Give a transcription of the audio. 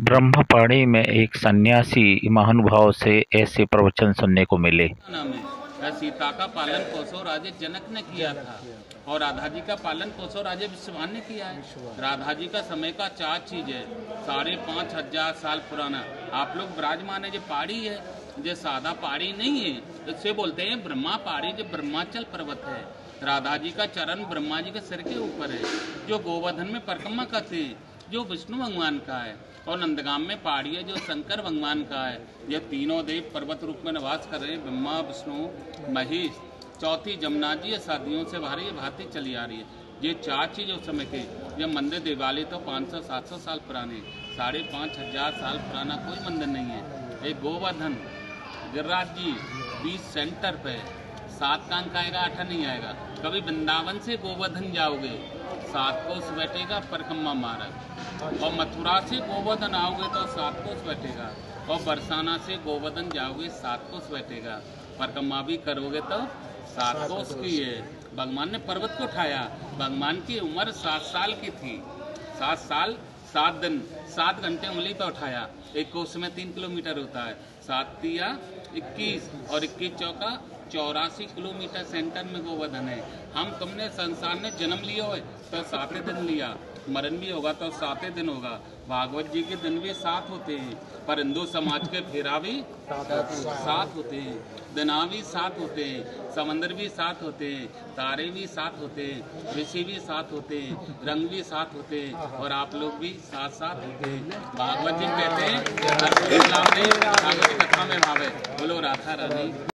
ब्रह्मपाणी में एक सन्यासी महानुभाव से ऐसे प्रवचन सुनने को मिले। सीता का पालन पोषो राजे जनक ने किया था। और राधा जी का पालन पोषो राजे विश्वान ने किया है। राधा जी का समय का चार चीज़ है। साढ़े पाँच हज़ार साल पुराना। आप लोग विराजमान है, जो पहाड़ी है, जो सादा पहाड़ी नहीं है इससे बोलते हैं ब्रह्मा पहाड़ी जो ब्रह्माचल पर्वत है। राधा जी का चरण ब्रह्मा जी के सिर के ऊपर है। जो गोवर्धन में परिक्रमा करते हैं जो विष्णु भगवान का है और नंदगाम में पहाड़ी है जो शंकर भगवान का है। ये तीनों देव पर्वत रूप में निवास कर रहे हैं। ब्रह्मा, विष्णु, महेश, चौथी जमुना जी शादियों से भारी भाती चली आ रही है। ये चार चीज़ उस समय के ये मंदिर दिवाली तो 500 700 साल पुराने साढ़े पाँच हज़ार साल पुराना कोई मंदिर नहीं है। एक गोवर्धन, गिरिराज जी बीच सेंटर पे सात का आएगा आठ नहीं आएगा। कभी वृंदावन से गोवर्धन जाओगे, सात को बैठेगा, परकम्मा मार्ग और मथुरा से गोवर्धन आओगे तो सात कोस बैठेगा और बरसाना से गोवर्धन जाओगे सात कोस बैठेगा परकम्मा भी करोगे तो सात कोस की है। भगवान ने पर्वत को उठाया। भगवान की उम्र सात साल की थी। सात साल सात दिन सात घंटे उंगली पर उठाया। एक कोस में तीन किलोमीटर होता है। सात तिया इक्कीस और इक्कीस चौका चौरासी किलोमीटर सेंटर में गोवर्धन है। हम तुमने संसार ने जन्म लिया हो तो सातवें दिन लिया। मरण भी होगा तो सातवें दिन होगा। भागवत जी के दिन भी सात होते हैं, पर हिंदू समाज के फेरा भी सात होते हैं। दिना भी सात होते हैं, समंदर भी सात होते हैं, तारे भी सात होते हैं, ऋषि भी सात होते हैं, रंग भी सात होते हैं, और आप लोग भी साथ साथ होते हैं। भागवत जी कहते हैं कथा में भावे। बोलो, राधा रानी।